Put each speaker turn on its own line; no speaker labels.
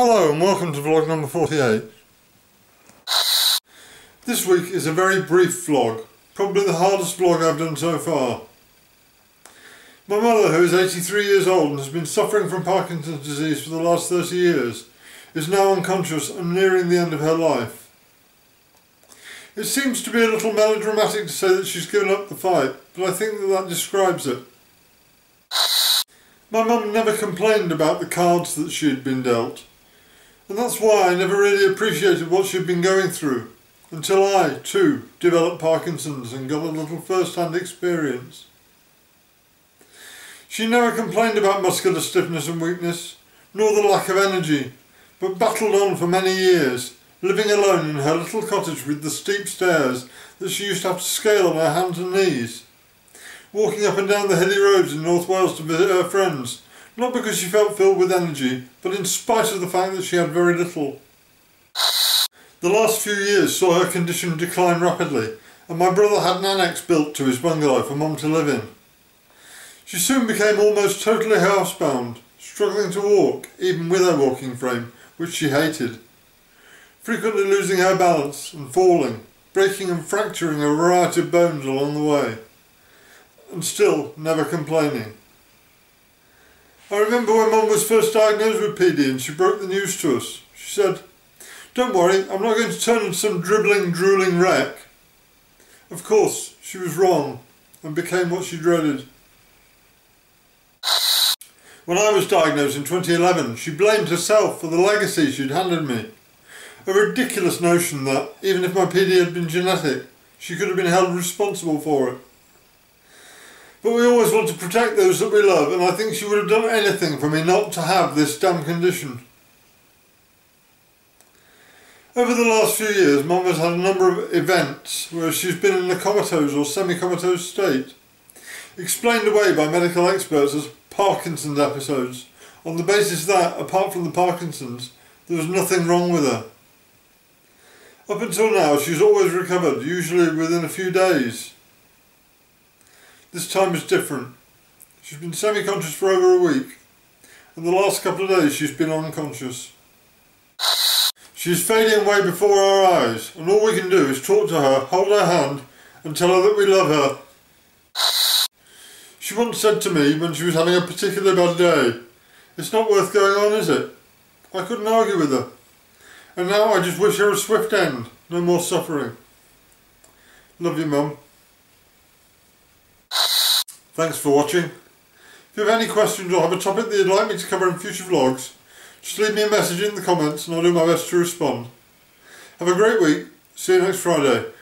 Hello and welcome to vlog number 48. This week is a very brief vlog, probably the hardest vlog I've done so far. My mother, who is 83 years old and has been suffering from Parkinson's disease for the last 30 years, is now unconscious and nearing the end of her life. It seems to be a little melodramatic to say that she's given up the fight, but I think that that describes it. My mum never complained about the cards that she had been dealt. And that's why I never really appreciated what she'd been going through, until I, too, developed Parkinson's and got a little first-hand experience. She never complained about muscular stiffness and weakness, nor the lack of energy, but battled on for many years, living alone in her little cottage with the steep stairs that she used to have to scale on her hands and knees, walking up and down the hilly roads in North Wales to visit her friends, not because she felt filled with energy, but in spite of the fact that she had very little. The last few years saw her condition decline rapidly, and my brother had an annex built to his bungalow for Mum to live in. She soon became almost totally housebound, struggling to walk, even with her walking frame, which she hated. Frequently losing her balance and falling, breaking and fracturing a variety of bones along the way, and still never complaining. I remember when Mum was first diagnosed with PD and she broke the news to us. She said, Don't worry, I'm not going to turn into some dribbling, drooling wreck. Of course, she was wrong and became what she dreaded. When I was diagnosed in 2011, she blamed herself for the legacy she'd handed me. A ridiculous notion that, even if my PD had been genetic, she could have been held responsible for it. But we always want to protect those that we love, and I think she would have done anything for me not to have this damn condition. Over the last few years, Mum has had a number of events where she's been in a comatose or semi-comatose state, explained away by medical experts as Parkinson's episodes, on the basis that, apart from the Parkinson's, there was nothing wrong with her. Up until now, she's always recovered, usually within a few days. This time is different. She's been semi-conscious for over a week, and the last couple of days she's been unconscious. She's fading away before our eyes, and all we can do is talk to her, hold her hand, and tell her that we love her. She once said to me when she was having a particularly bad day, It's not worth going on, is it? I couldn't argue with her. And now I just wish her a swift end, no more suffering. Love you, Mum. Thanks for watching. If you have any questions or have a topic that you'd like me to cover in future vlogs, just leave me a message in the comments and I'll do my best to respond. Have a great week. See you next Friday.